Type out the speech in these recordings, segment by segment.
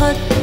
قد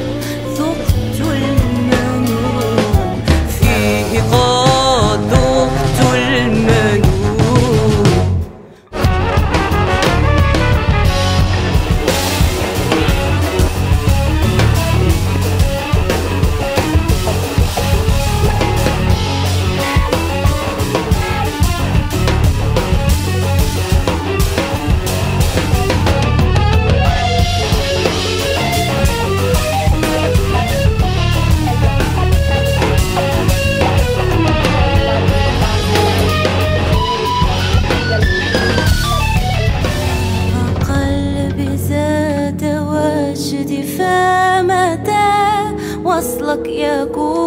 حبك يا جود